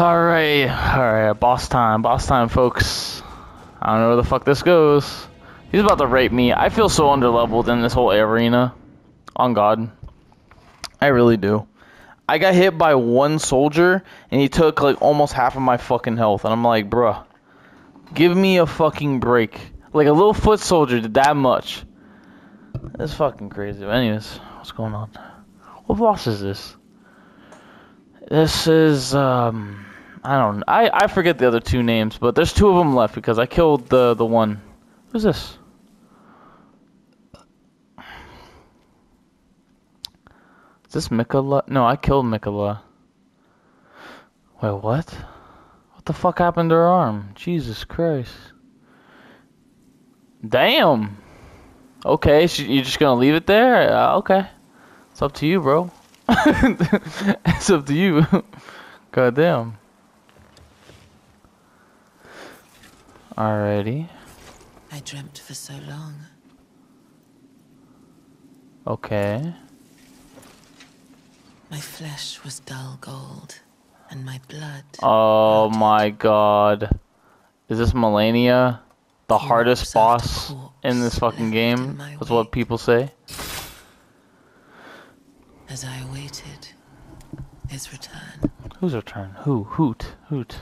Alright, alright, boss time, boss time, folks. I don't know where the fuck this goes. He's about to rape me. I feel so underleveled in this whole arena. On God. I really do. I got hit by one soldier, and he took like almost half of my fucking health, and I'm like, bruh, give me a fucking break. Like a little foot soldier did that much. That's fucking crazy. But anyways, what's going on? What boss is this? This is um I don't I I forget the other two names, but there's two of them left because I killed the the one. Who's this? Is this Miquella? No, I killed Miquella. Wait, what? What the fuck happened to her arm? Jesus Christ. Damn. Okay, you're just gonna leave it there? Uh, okay. It's up to you, bro. it's up to you. God damn. Alrighty. I dreamt for so long. Okay. My flesh was dull gold, and my blood. Oh my god. Is this Malenia? The Corpse hardest boss in this fucking game? That's what people say. As I awaited his return, Whose return? Who? Hoot. Hoot.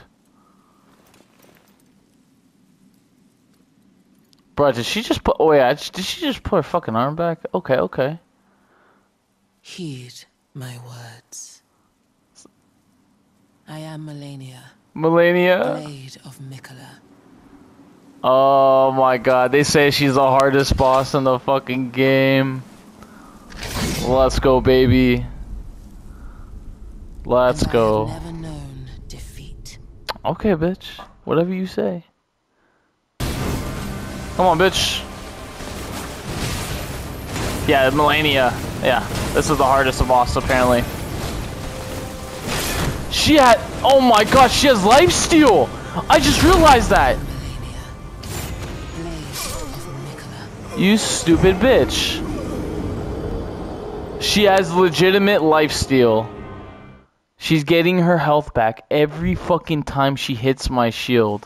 Bro, did she just put. Oh, yeah. Did she just put her fucking arm back? Okay, okay. heed my words. I am Malenia, Malenia. Blade of Miquella. Oh my god. They say she's the hardest boss in the fucking game. Let's go, baby. Let's go. I have never known defeat. Okay, bitch. Whatever you say. Come on, bitch. Yeah, Malenia. Yeah, this is the hardest of boss, apparently. She had. Oh my god, she has life steal! I just realized that! You stupid bitch. She has legitimate life steal. She's getting her health back every fucking time she hits my shield.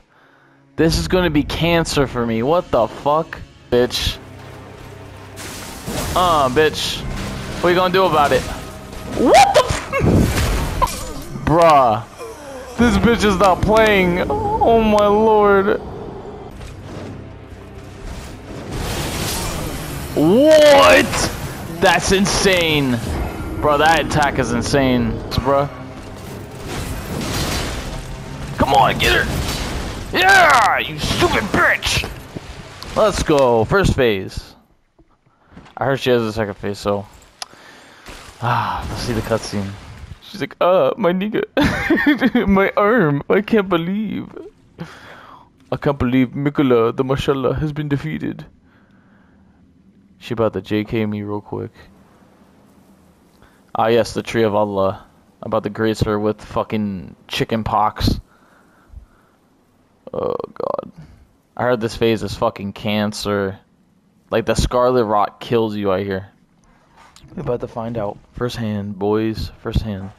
This is gonna be cancer for me. What the fuck? Bitch. Uh, bitch. What are you gonna do about it? What the Bruh. This bitch is not playing. Oh my lord. What? That's insane. Bro, that attack is insane, bro. Come on, get her. Yeah, you stupid bitch. Let's go. First phase. I heard she has a second phase, so. Ah, let's see the cutscene. She's like, uh, my nigga. my arm. I can't believe. I can't believe Mikola, the Mashallah, has been defeated. She about to JK me real quick. Ah, yes, the tree of Allah. About to grace her with fucking chicken pox. Oh, God. I heard this phase is fucking cancer. Like, the scarlet rot kills you, I hear. We're about to find out. First hand, boys. First hand.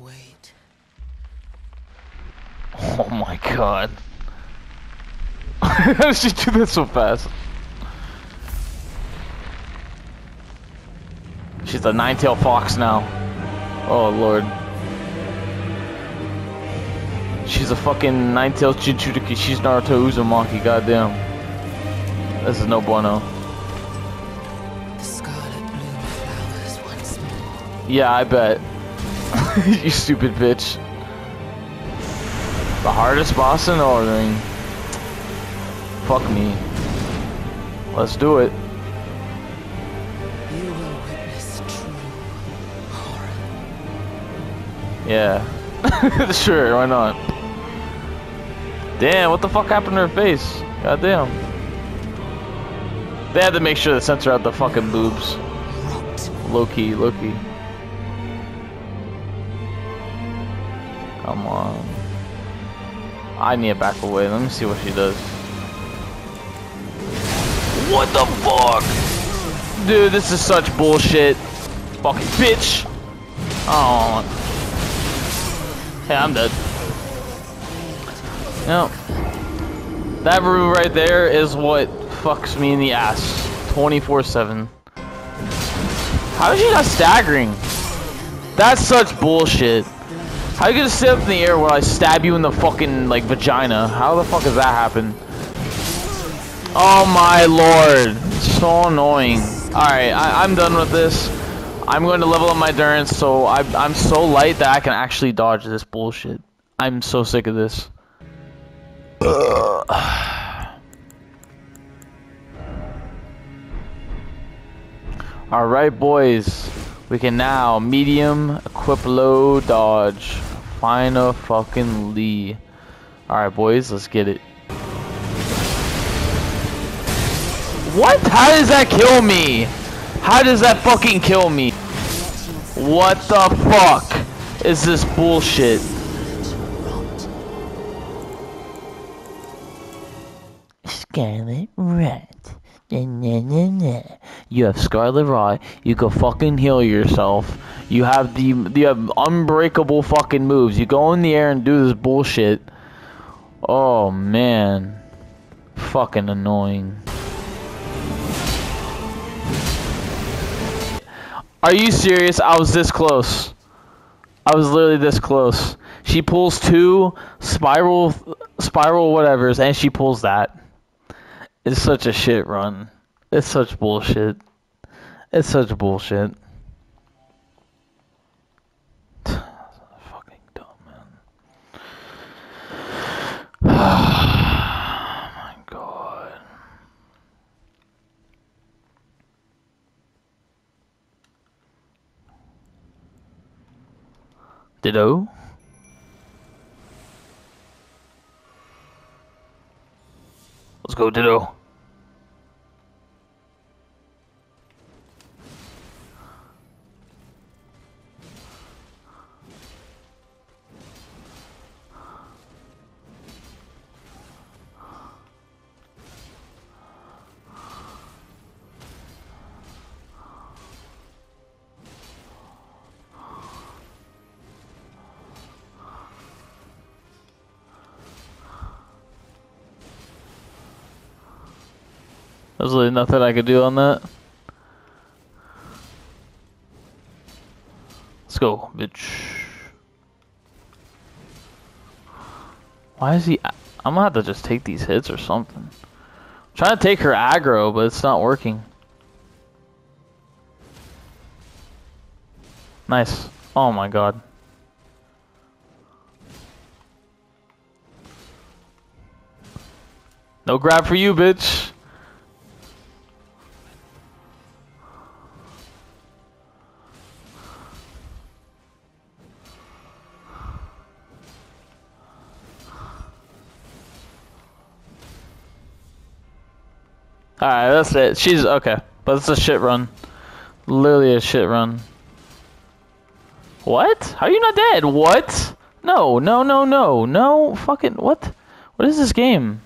Wait. Oh my god. How did she do that so fast? She's a nine-tailed fox now. Oh lord. She's a fucking nine-tailed Jinchuriki. She's Naruto Uzumaki, goddamn. This is no bueno. The scarlet bloom flowers once more. Yeah, I bet. you stupid bitch. The hardest boss in ordering. Fuck me. Let's do it. You will witness true horror. Yeah. sure, why not? Damn, what the fuck happened to her face? God damn. They had to make sure to censor out the fucking boobs. Loki, key. Come on. I need to back away. Let me see what she does. What the fuck? Dude, this is such bullshit. Fucking bitch. Oh. Hey, I'm dead. No. That room right there is what fucks me in the ass. 24-7. How is she not staggering? That's such bullshit. How you gonna sit up in the air while I stab you in the fucking, like, vagina? How the fuck does that happen? Oh my lord. So annoying. Alright, I'm done with this. I'm going to level up my endurance, so I, I'm so light that I can actually dodge this bullshit. I'm so sick of this. Alright, boys. We can now medium, equip low, dodge. Find a fucking Lee. Alright, boys, let's get it. What? How does that kill me? How does that fucking kill me? What the fuck is this bullshit? Scarlet Rat. Nah. You have Scarlet Rot. You can fucking heal yourself. You have the you have unbreakable fucking moves. You go in the air and do this bullshit. Oh man, fucking annoying. Are you serious? I was this close. I was literally this close. She pulls two spiral, spiral whatevers, and she pulls that. It's such a shit run. It's such bullshit. It's such bullshit. Fucking dumb, man. oh my god. Ditto. Go, Ditto. There's really nothing I could do on that. Let's go, bitch. Why is he... I'm gonna have to just take these hits or something. I'm trying to take her aggro, but it's not working. Nice. Oh my god. No grab for you, bitch. That's it. She's okay. But it's a shit run. Literally a shit run. What? How are you not dead? What? No, no, no, no. No, fucking, what? What is this game?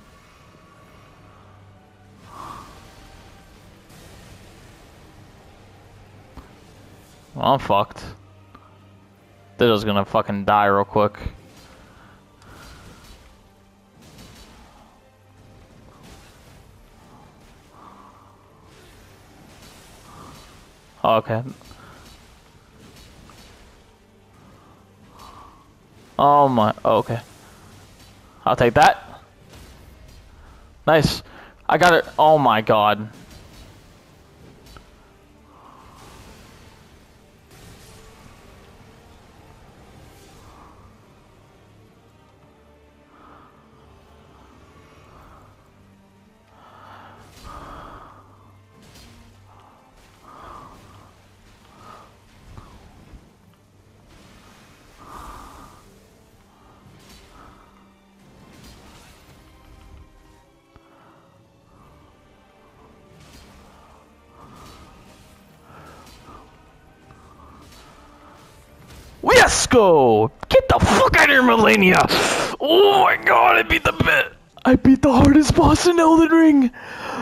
Well, I'm fucked. They're just gonna fucking die real quick. Oh, okay. Oh my, oh, okay. I'll take that. Nice. I got it. Oh my god. Let's go! Get the fuck out of here, Malenia! Oh my god, I beat the bit! I beat the hardest boss in Elden Ring!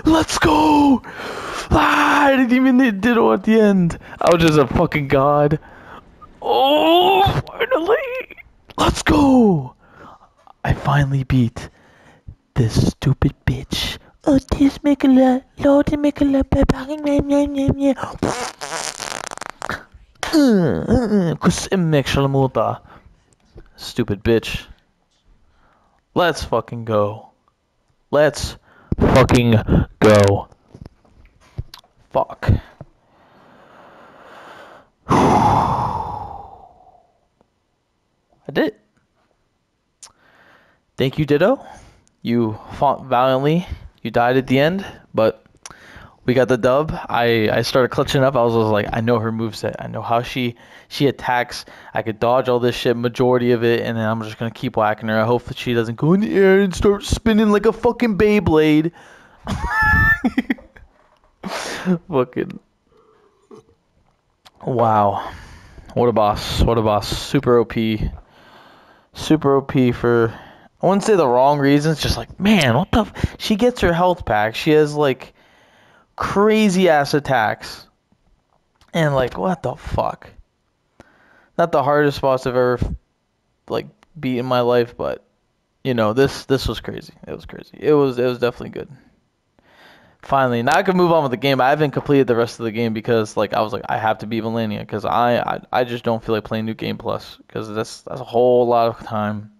Let's go! Ah, I didn't even need Ditto at the end. I was just a fucking god. Oh, finally! Let's go! I finally beat this stupid bitch. Oh, this make a lot, Lord, make a lot, Kus Mm, mm, mm. immek shalamuta. Stupid bitch. Let's fucking go. Let's fucking go. Fuck. I did. Thank you, Ditto. You fought valiantly. You died at the end, but we got the dub. I, I started clutching up. I was, was like, I know her moveset. I know how she she attacks. I could dodge all this shit, majority of it, and then I'm just gonna keep whacking her. I hope that she doesn't go in the air and start spinning like a fucking Beyblade. fucking. Wow. What a boss. What a boss. Super OP. Super OP for I wouldn't say the wrong reasons, just like, man, what the f-? she gets her health back. She has like crazy ass attacks. And like, what the fuck? Not the hardest boss I've ever like beat in my life, but you know, this this was crazy. It was crazy. It was it was definitely good. Finally, now I can move on with the game. I haven't completed the rest of the game because like I was like I have to beat Malenia because I, I I just don't feel like playing New Game Plus because that's that's a whole lot of time,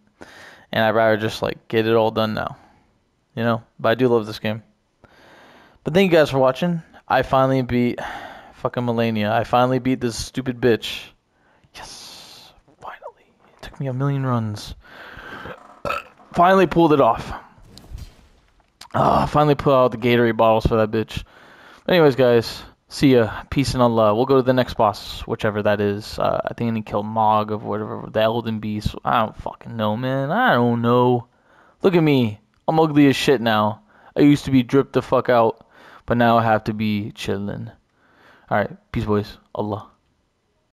and I'd rather just like get it all done now, you know. But I do love this game. But thank you guys for watching. I finally beat fucking Malenia. I finally beat this stupid bitch. Yes, finally. It took me a million runs. finally pulled it off. Ah, finally pulled out the Gatorade bottles for that bitch. Anyways, guys, see ya. Peace and Allah. We'll go to the next boss, whichever that is. Uh, I think I need to kill Mohg of whatever, the Elden Beast. I don't fucking know, man. I don't know. Look at me. I'm ugly as shit now. I used to be dripped the fuck out, but now I have to be chilling. Alright, peace, boys. Allah.